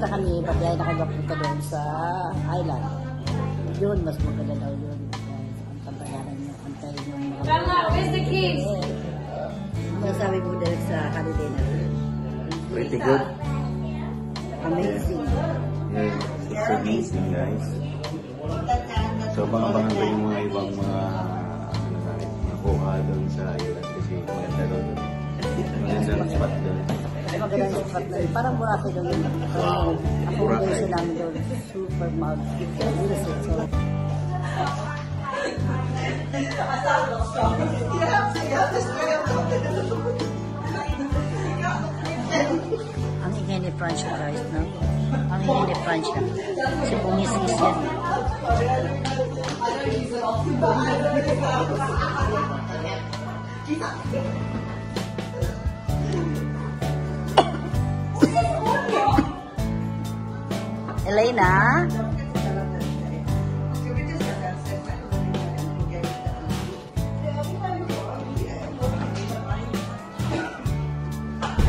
Na kami, pabiyay na kami papunta doon sa island. Yun, mas maganda daw yun. Ang kabayaran nyo, antay nyo mga... Grandma, where's the keys? Masasabi mo dahil sa holiday na yun. Pretty good. Parang Boracay doon yun. Wow. Accommodation namin doon. Super mount. So, ang ingay ni Francia guys, no? Ang ingay ni Francia. Kasi bungis-is yan. Elena?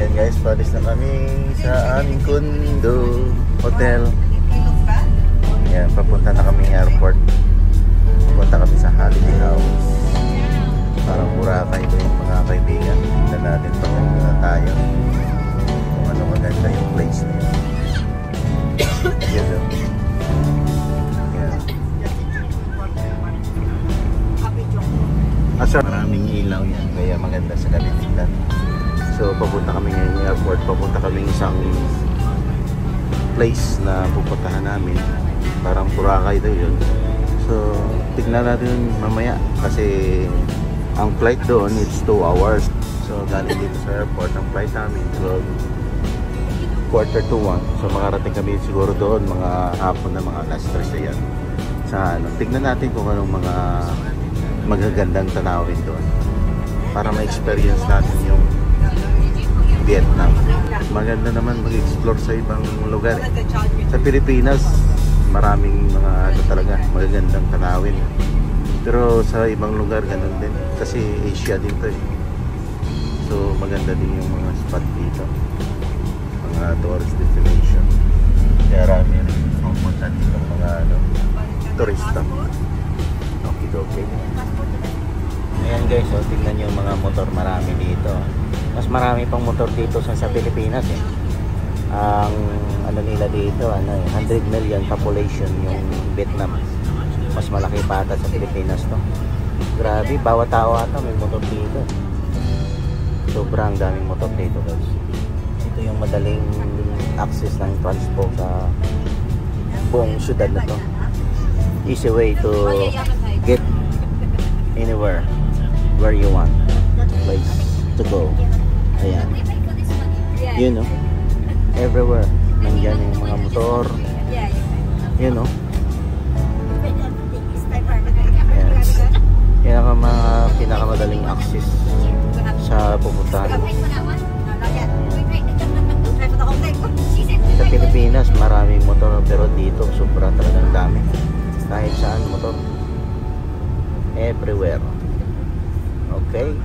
Yan guys, palis na kami sa aming condo hotel. Yan, papunta na kami airport. Papunta kami sa holiday house. Parang Boracay ko yung mga kaibigan. Tignan natin pag ilaw yan, kaya maganda sa gabi tingnan. So papunta kami ngayon airport, papunta kami isang place na pupuntahan namin. Parang Boracay daw yun. So tignan natin mamaya kasi ang flight doon it's 2 hours. So galing dito sa airport, ang flight namin 12 quarter to 1. So makarating kami siguro doon mga hapon na mga last 3 yan. Sa ano, tignan natin kung anong mga magagandang tanawin doon para ma-experience natin yung Vietnam. Maganda naman mag-explore sa ibang lugar. Sa Pilipinas, maraming mga ano talaga, magagandang tanawin. Pero sa ibang lugar, ganun din. Kasi Asia din to eh. So, maganda din yung mga spot dito. Mga tourist destination. Kaya rami rin pumunta dito mga ano, turista. Okay, okay. Ayan guys, so tingnan nyo mga motor marami dito. Mas marami pang motor dito sa, sa Pilipinas eh. Ang ano nila dito, ano eh, 100 million population yung Vietnam. Mas malaki pa ata sa Pilipinas to. Grabe, bawat tao ata may motor dito. Sobrang daming motor dito guys. Ito yung madaling access ng transport sa buong syudad na to. Easy way to get anywhere where you want place to go. Ayan. Yun no. Everywhere. Nandyan yung mga motor. Yun no. Ayan. Yan ang mga pinakamadaling access sa pupuntahan. Sa Pilipinas, maraming motor pero dito sobra talagang dami. Kahit saan motor. Everywhere. Okay.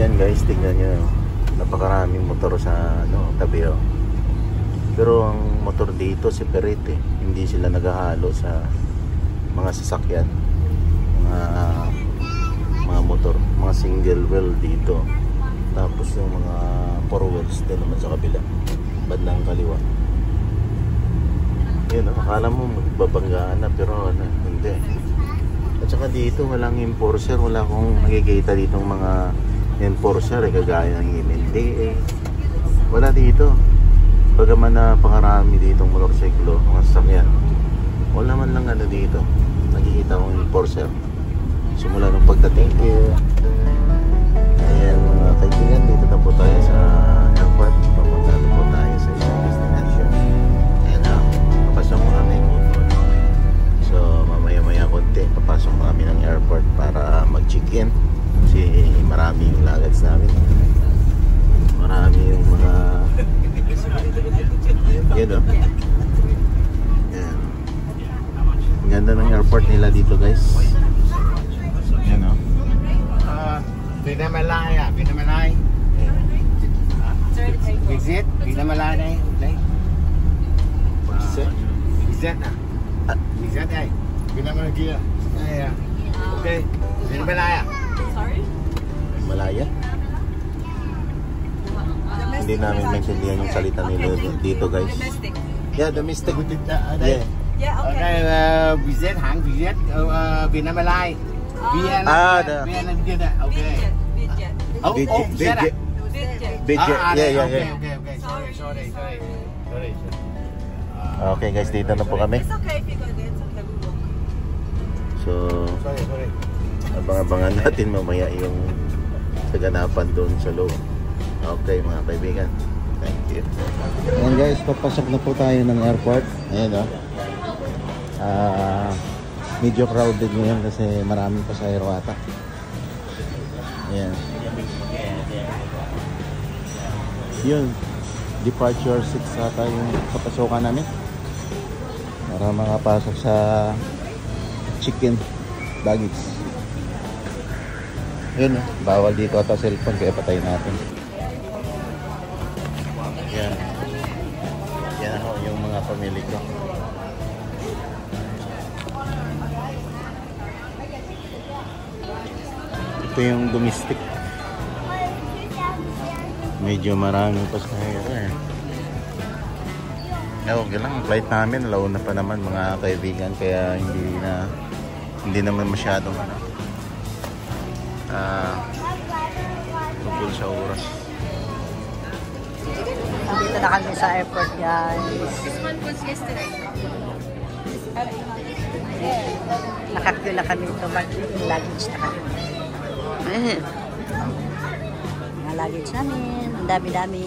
Yan guys, tignan nyo. Napakaraming motor sa ano, tabi oh. Pero ang motor dito separate eh. Hindi sila naghahalo sa mga sasakyan. Mga mga motor, mga single wheel dito. Tapos yung mga four wheels din naman sa kabila. Bandang kaliwa. Yun, akala mo magbabanggaan na pero ano, hindi. Saka dito walang enforcer, wala akong nakikita ditong mga enforcer eh, kagaya ng MNDA. Wala dito. Bagaman na pangarami ditong motorsiklo, mga sasakyan. Wala man lang ano dito. Nakikita kong enforcer. Simula nung pagdating ko. Ayan mga kaibigan, dito na po tayo sa na konti. Papasok kami ng airport para mag check in kasi marami yung luggage namin. Marami yung mga yun oh. o yan ang ganda ng airport nila dito guys. Yan o oh. Binamalaya, Binamalay Exit, Binamalay Exit, Exit ah. Exit ay eh. Airlines. kia. Yeah. Okay. Ini Malaya. Sorry? Malaya? Hindi namin maintindihan yung salita nila dito guys. Domestic. Yeah, domestic. Ở Yeah. Yeah, Ở okay. đây là VZ hãng ở uh, Vietnam Airlines. VN Ah, the- VN. Okay. Vidjet. Oh, oh. Vidjet. Budget. Ah, ah, Yeah, yeah, okay, yeah. Okay, okay. Sorry, sorry, sorry. Sorry. sorry. Okay guys, dito na po kami. So, abang-abangan natin mamaya yung kaganapan doon sa loob. Okay mga kaibigan. Thank you. Ayan guys, papasok na po tayo ng airport. Ayan o. Ah, medyo crowded ngayon kasi maraming pasahero ata. Ayan. Yun. Departure 6 ata yung kapasokan namin. Para makapasok sa chicken baggage. Yun, oh. bawal dito ata cellphone kaya patayin natin. Yan. Yan ako yung mga pamilya ko. Ito yung domestic. Medyo maraming pasahero eh. Yeah, okay lang. Flight namin, launa pa naman mga kaibigan kaya hindi na hindi naman masyadong ano ah tungkol sa oras. Nandito na kami sa airport guys. This one was yesterday. Nakakyo na kami ito. Mag-luggage na kami. Mga luggage namin. Ang dami-dami.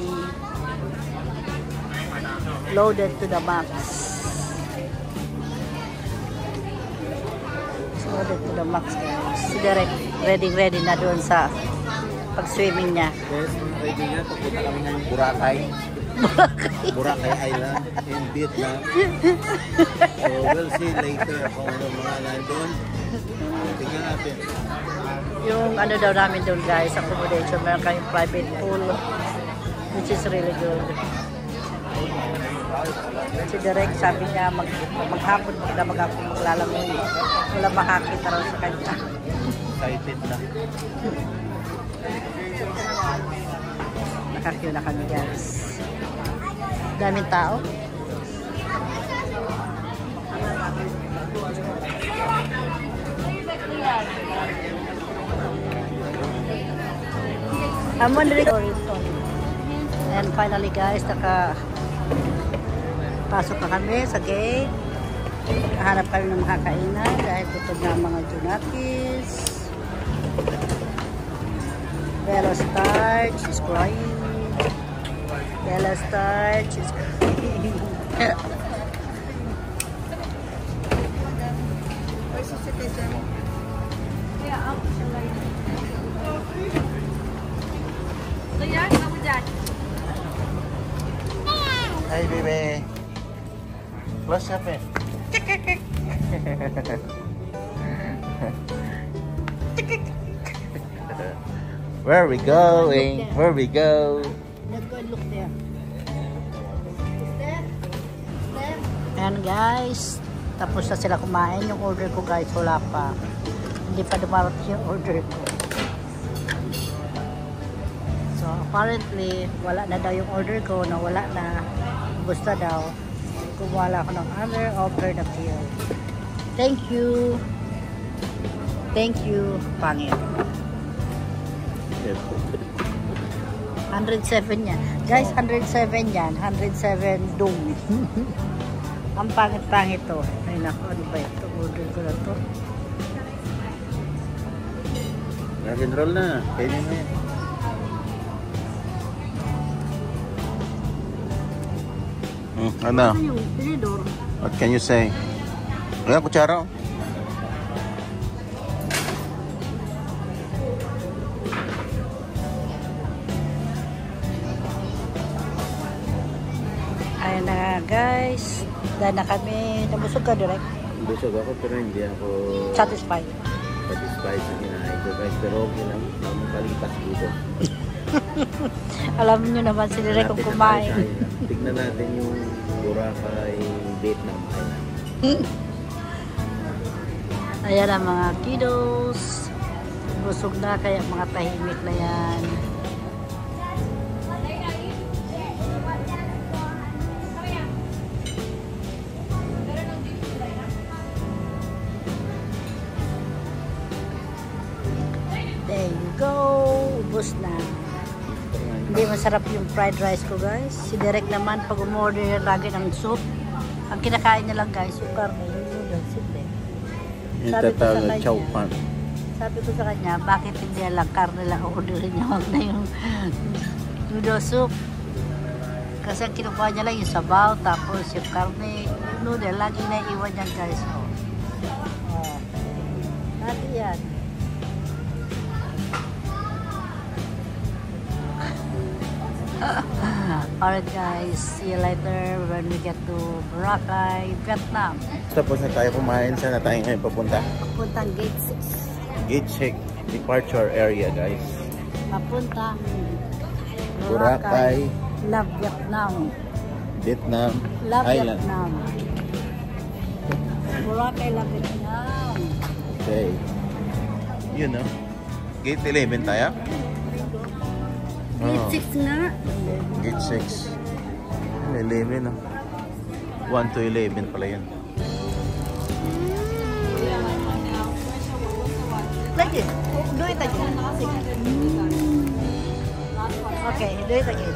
Loaded to the max. Loaded to the max guys. Si Derek ready ready na doon sa pag-swimming niya. Yes, mga kaibigan, papunta kami ng Boracay. Boracay Island in Vietnam. So we'll see later kung ano mga nandun. Tingnan natin. Yung ano daw namin doon guys, accommodation, meron kayong private pool, which is really good. Si Direk sabi niya, mag, maghapon magda maghapon maglalangoy. Wala makakita raw sa kanya. Excited na. Nakakyo na kami guys. Daming tao. I'm wondering And finally guys, naka pasok na kami sa gate. Hanap kami ng mga kainan dahil gutom na ang mga junakis. Bella Starch is crying. Bella Starch is crying. Where's your baby. What's happened? Where we going? Where we go? And look there. Ayan guys, tapos na sila kumain. Yung order ko guys, wala pa. Hindi pa dumarating yung order ko. So apparently, wala na daw yung order ko na wala na. Gusto daw. Kumuha ako ng other alternative. Thank you. Thank you, pangit. 107 yan. Guys, 107 yan. 107 doom. Ang pangit-pangit to. Ay nako, ano ba ito? Order ko na to. Rock and roll na. Kainin mo yan. Hmm, ano? Ano? What can you say? Ayan, kutsara. Ayan na guys. Dahil na kami. Nabusog ka direct. Busog ako pero hindi ako Satisfied. satisfied sa kinain ko guys. Pero okay lang. Ang kalipas dito. Alam nyo naman si direct kung kumain. Tignan natin yung Boracay Vietnam Island. Ayan ang mga kiddos. Busog na kaya mga tahimik na yan. There you go. Ubus na. Masarap yung fried rice ko guys. Si Derek naman pag umorder lagi ng soup. Ang kinakain niya lang guys, yung karne, yung noodles, simple. Yung Sabi ko sa tatawag kanya. chow pan. Sabi ko sa kanya, bakit hindi lang karne lang orderin niya, huwag na yung noodle soup. Kasi ang kinukuha niya lang yung sabaw, tapos yung karne, yung noodle, lagi na iwan niyan guys. Oh. Oh. Lagi yan. Alright guys, see you later when we get to Boracay, Vietnam. Tapos na tayo kumain. Saan na tayo ngayon papunta? Papuntang gate 6. Gate check. Departure area guys. Papuntang Boracay, Love Vietnam. Vietnam, Love Island. Vietnam. Boracay, Love Vietnam. Okay. Yun no? Gate 11 tayo? Gate Oo. 6 nga. Gate 6. 11 no? 1 to 11 pala yun. Like it. Do it again. Okay, do it again.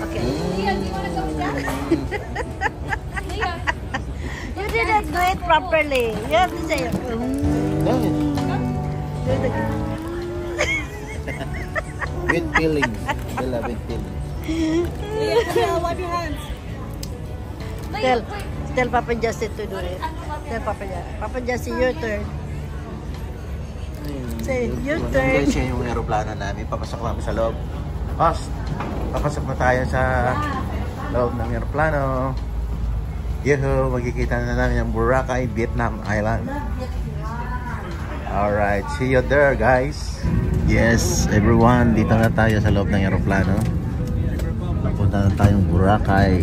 Okay. you didn't do it properly. You have to say, mm. Do it again. With feelings. Wala with feelings. Tell, tell Papa Justin to do it. Tell Papa Justin. Papa Justin, your turn. Say, your turn. Guys, yan yung aeroplano namin. Papasok namin sa loob. Pas, papasok na tayo sa loob ng aeroplano. Yuhu, magkikita na namin ang Boracay, Vietnam Island. Alright, see you there guys. Yes, everyone, dito na tayo sa loob ng aeroplano. Papunta na tayong Boracay,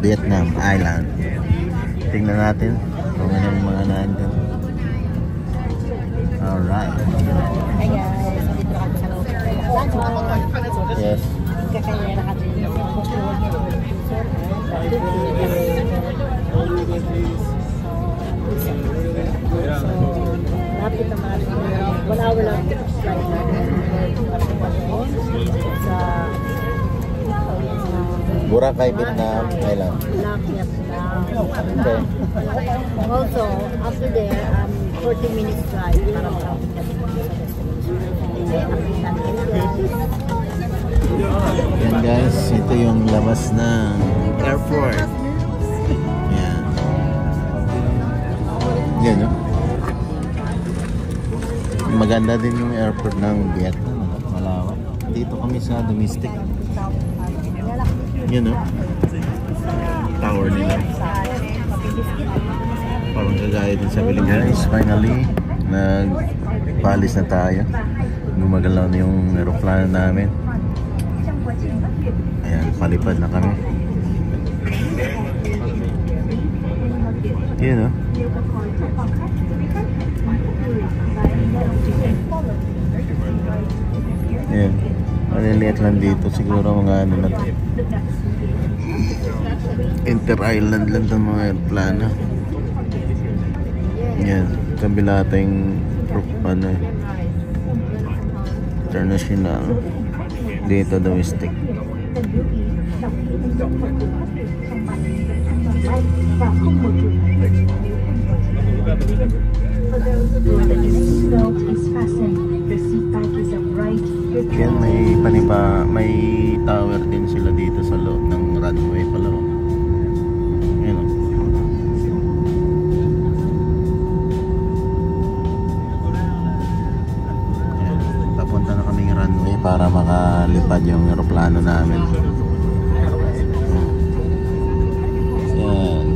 Vietnam Island. Tingnan natin kung ano yung mga nandun. Alright. Ano? Yes. Naman. Wala wala flight namin. Sa Boracay, Vietnam. Lang Vietnam. Okay. Also, after there, um, 40 minutes drive para destination. Yan guys, ito yung labas ng airport. Yan. Yan no? Maganda din yung airport ng Vietnam. ano, Malawak. Dito kami sa domestic. Yan no? Tower nila. Parang kagaya din sa Pilipinas. Finally, nagpalis na tayo. Gumagalaw na yung aeroplano namin. Ayan, palipad na kami. Yun oh. Ayan. Maliliit lang dito siguro mga ano na to. Inter-island lang itong mga aeroplano. Yan. Kabila tayong ano. International. Dito domestic. Yan may paniba, may tower din sila dito sa loob ng runway pala. oh. Yan oh. Yan. Papunta na kaming runway para makalipad yung aeroplano namin. Yan.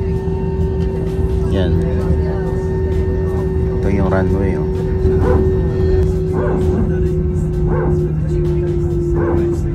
Yan. Ito yung runway oh. うん。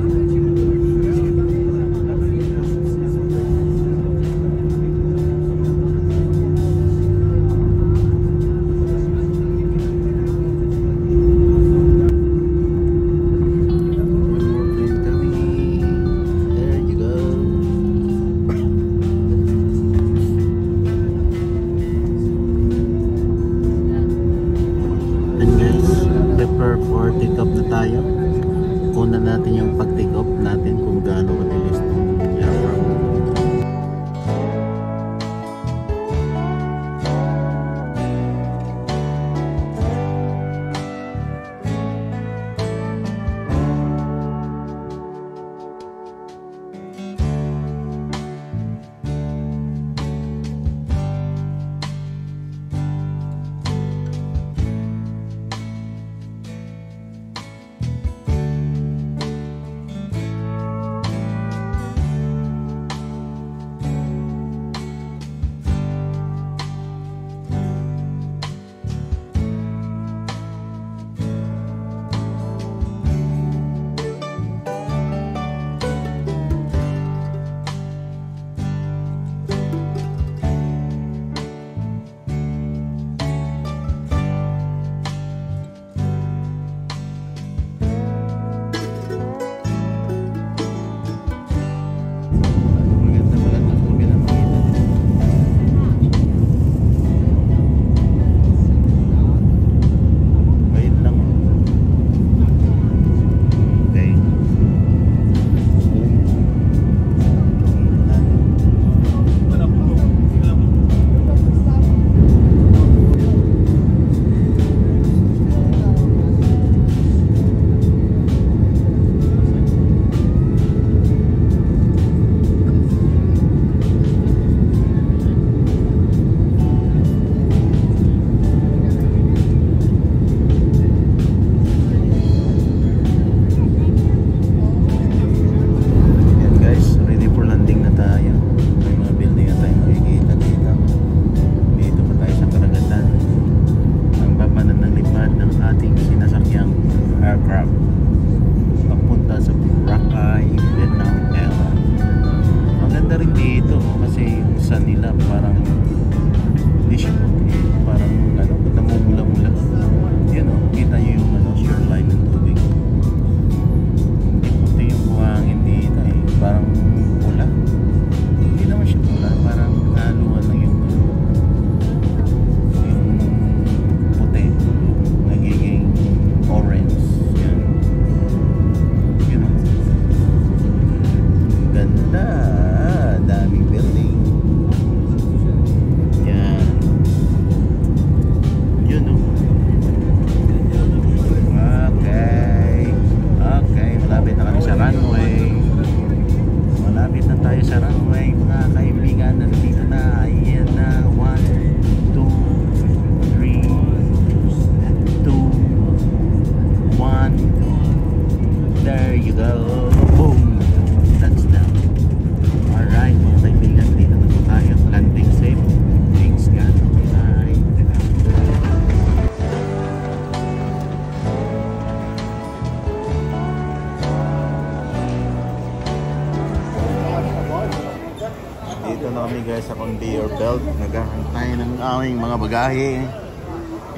biyahe.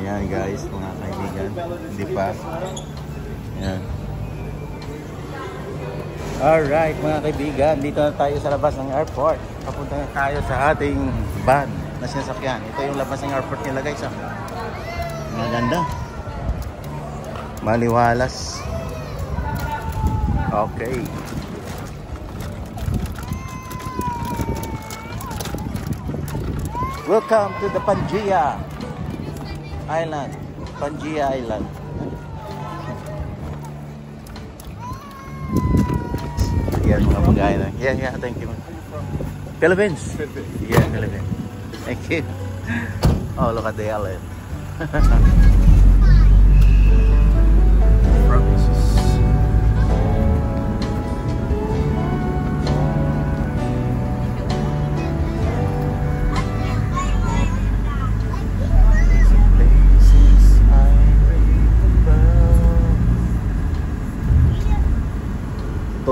Ayan guys, mga kaibigan. Hindi pa. Ayan. Alright mga kaibigan, dito na tayo sa labas ng airport. Papunta na tayo sa ating van na sinasakyan. Ito yung labas ng airport nila guys. Ah. Maganda. Maliwalas. Okay. Welcome to the Pangea Island. Pangea Island. Yeah, mga pagkain. Yeah, yeah, thank you. Philippines. Yeah, Philippines. Thank you. Oh, look at the island.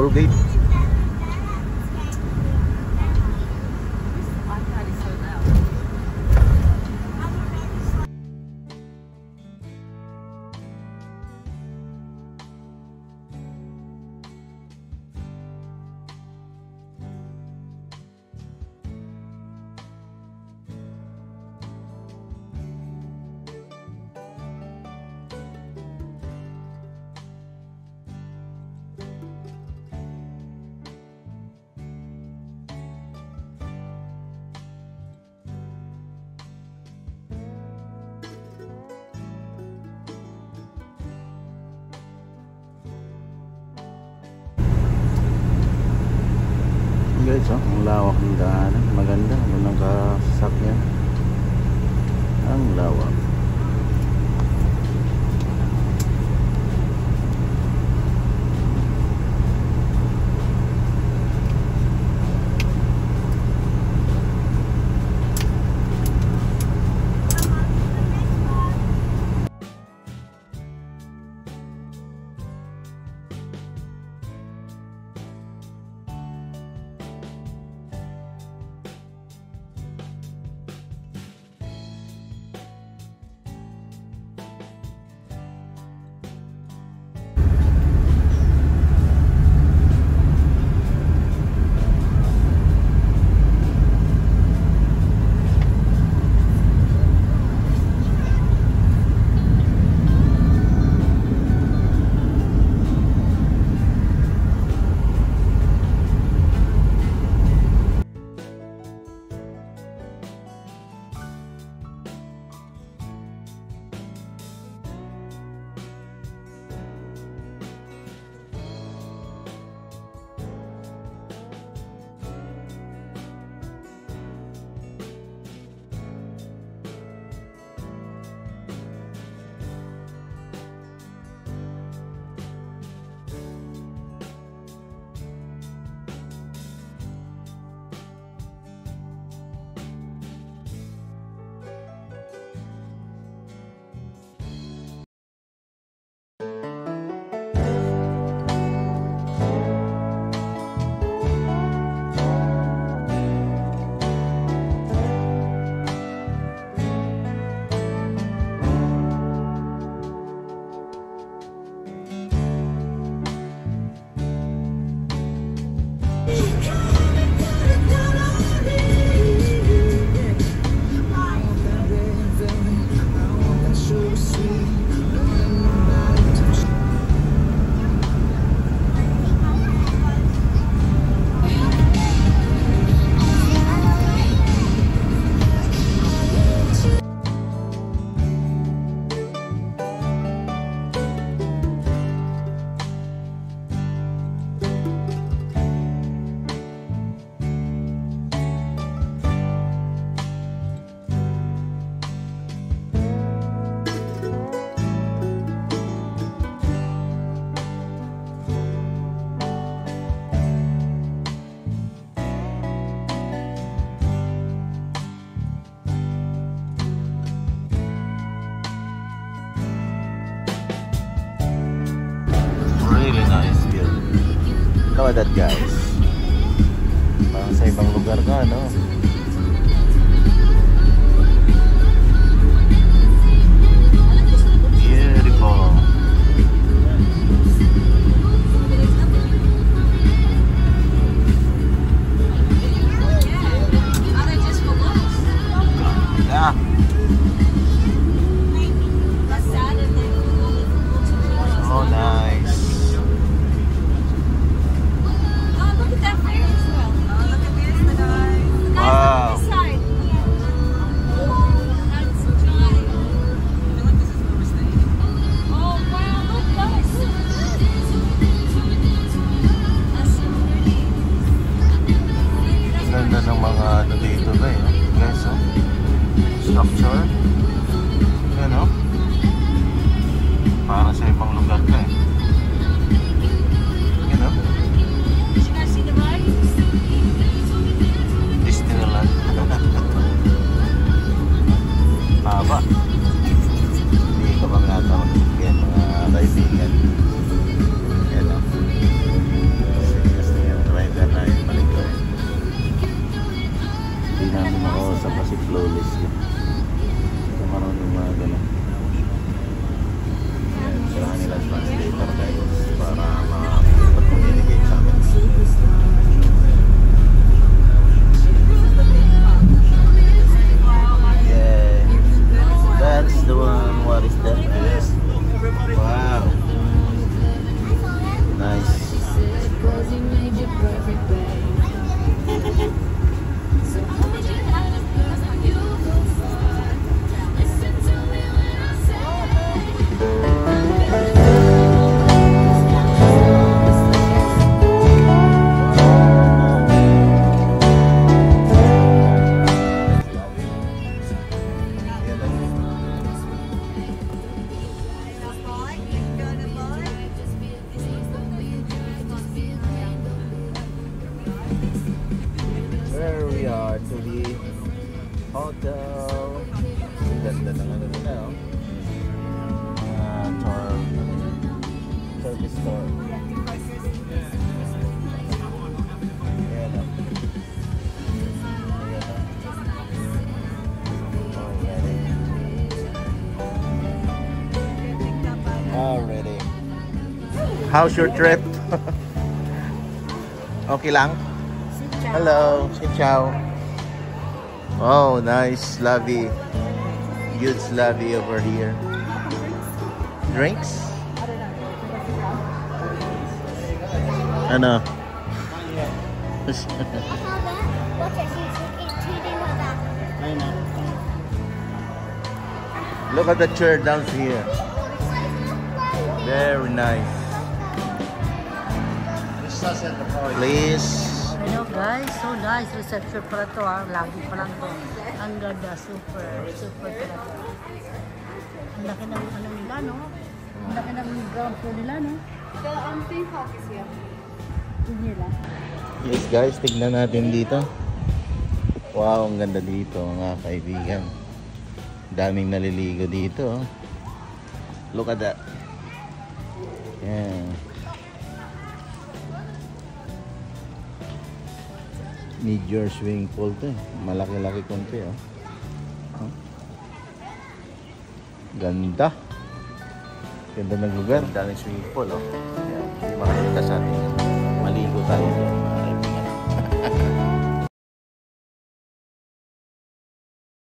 Colgate At that guys. Parang sa ibang lugar ka, no? Ganda ng ano nila, oh. Already. How's your trip? okay lang? Hello. Xin chào. Oh, nice lobby. Huge lobby over here. Drinks? Ano? Look at the chair down here. Very nice. Please. Hello guys, so nice reception pala to ah. Lagi pa lang to. Ang ganda, super, super talaga. Ang laki ng ano nila, no? Ang laki ng ground floor nila, no? The um, theme park is here. Yun nila. Yes guys, tignan natin dito. Wow, ang ganda dito mga kaibigan. Daming naliligo dito. oh. Look at that. Yeah. Need your swimming pool to. eh. Malaki-laki konti oh. Huh? Ganda. Ganda ng lugar. Daming swimming pool oh. Ayan, Hindi makakita sa atin. Maligo tayo.